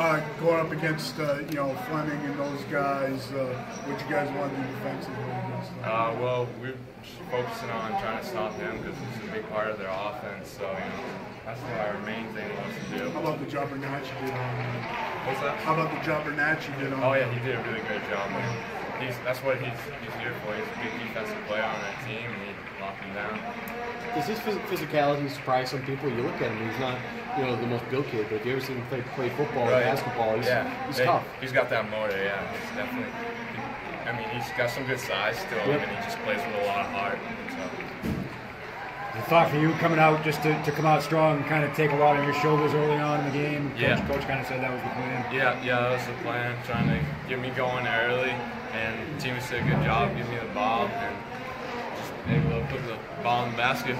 uh, going up against uh, you know Fleming and those guys, uh, what you guys want to do defensively? Uh, well, we're focusing on trying to stop him because he's a big part of their offense. So you know, that's what our main thing was to do. How about the job Bernat you did on? What's that? How about the job Bernat you did on? Oh yeah, he did a really good job. He's that's what he's he's here for. He's a big defensive player on that team, and he locked him down. Does his phys- physicality surprise some people? You look at him; he's not, you know, the most built kid. But if you ever seen him play, play football or basketball, he's, yeah, he's They- tough. He's got that motor. Yeah, he's definitely. I mean, he's got some good size still, Yep. and he just plays with a lot of heart. So. The thought for you coming out just to, to come out strong and kind of take a lot on your shoulders early on in the game. Coach, Yeah. Coach kind of said that was the plan. Yeah, yeah, that was the plan. Trying to get me going early, and the team did a good job giving me the ball and just able to put the ball in the basket.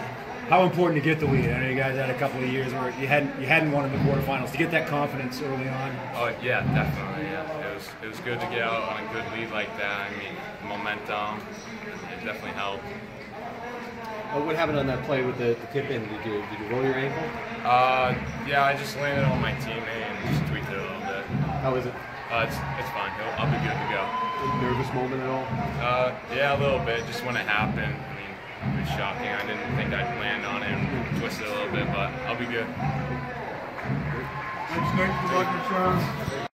How important to get the lead? I know you guys had a couple of years where you hadn't you hadn't won in the quarterfinals. To get that confidence early on, Oh yeah, definitely. Yeah, it was it was good to get out on a good lead like that. I mean, momentum. It definitely helped. Uh, what happened on that play with the, the tip in? Did you did you roll your ankle? Uh, yeah, I just landed on my teammate and just tweaked it a little bit. How was it? Uh, it's it's fine. I'll be good to go. Nervous moment at all? Uh, yeah, a little bit. Just when it happened. I mean, it was shocking. I didn't think I'd land on it and twist it a little bit, but I'll be good. Thanks, Nick. Good luck, Sean.